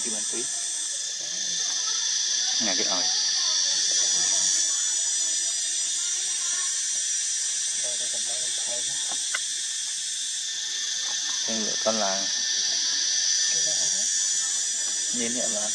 cái bàn tí ngày cái ơi. Nên lựa con là nhìn nhận là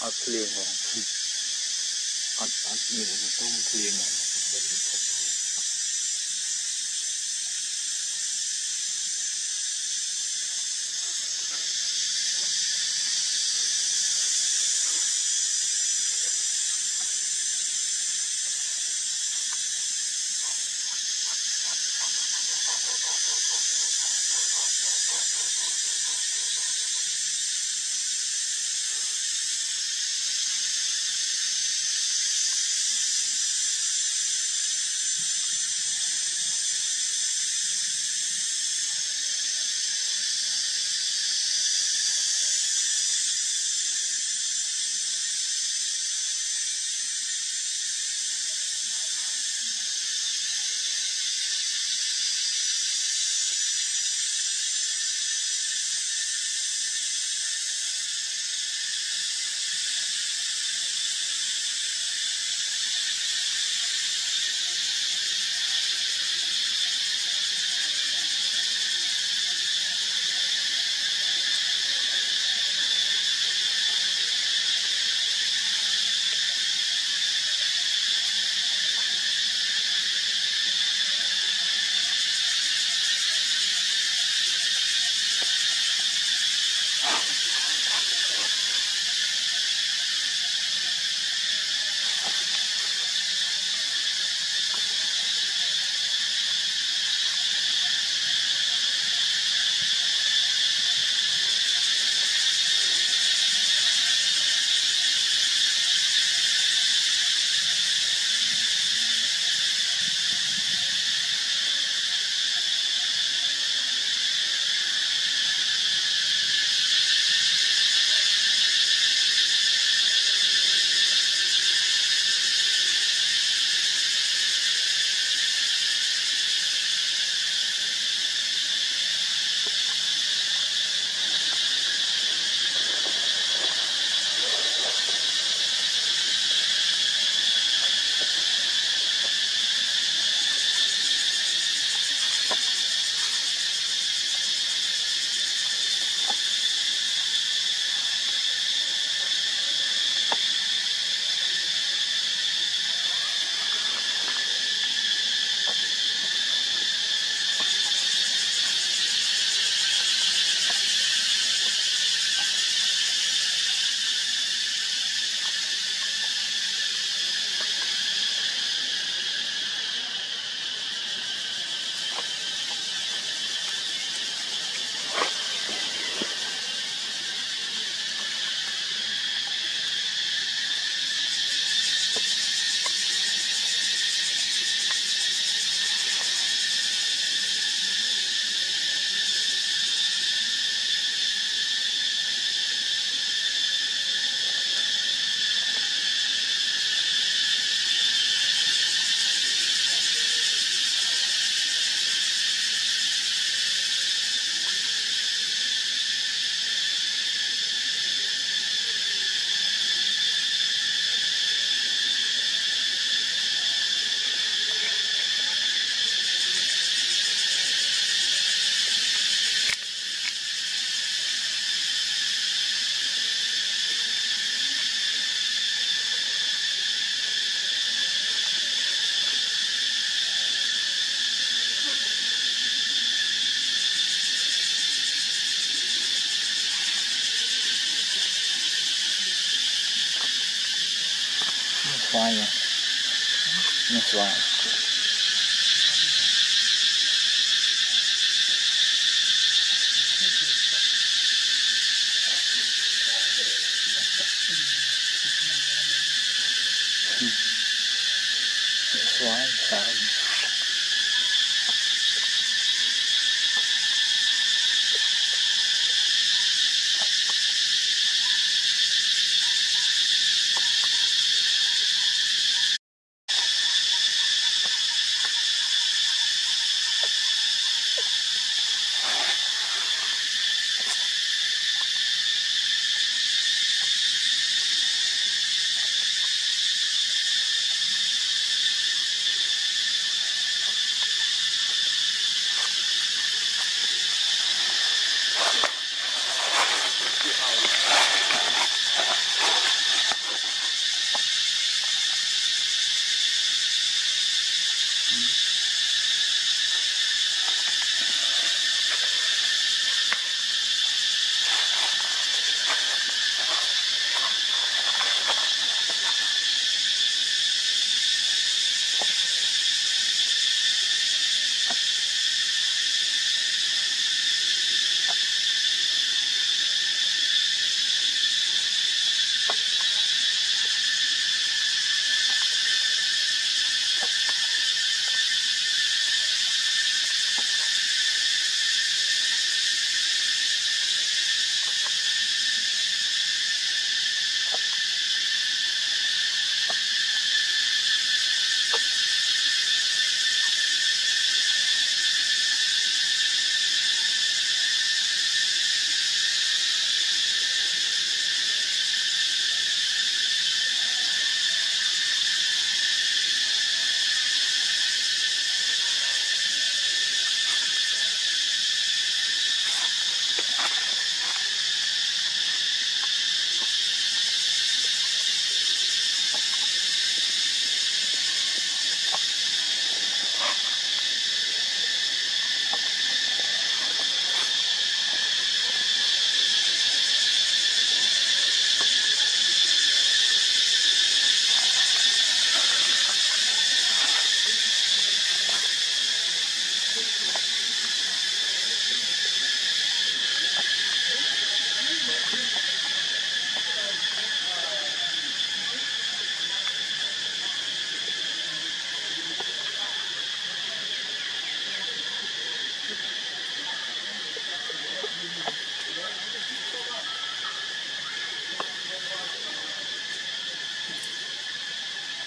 아, 틀리네. 아, 아, 이거, 그러면 틀리네. 欢你，你说。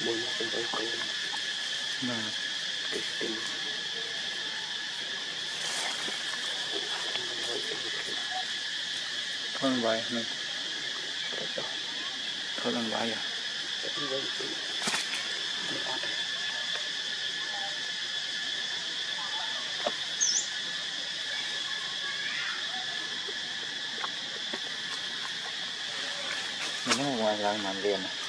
Mùi nó cũng tới tới Nah, cái tình thôi vậy mình thôi làm vậy à? Mình không ngoài lại làm liền cứ